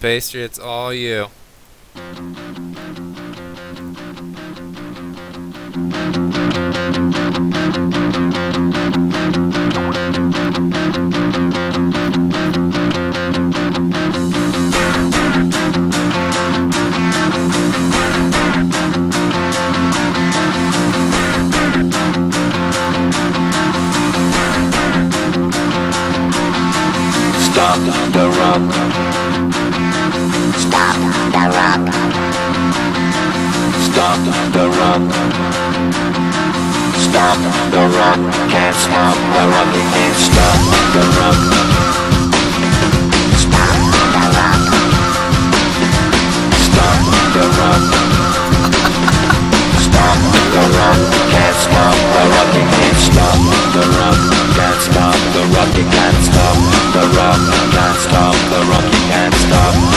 Pastry, it's all you. Stop the rock. Stop the rock. Stop the rock. Can't stop the rock. You can't stop the rock. Stop the rock. Stop the rock. Stop the rock. Can't stop the rock. You can't stop the rock. Can't stop the rock. You can't stop the rock. You can't stop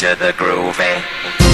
into the groove.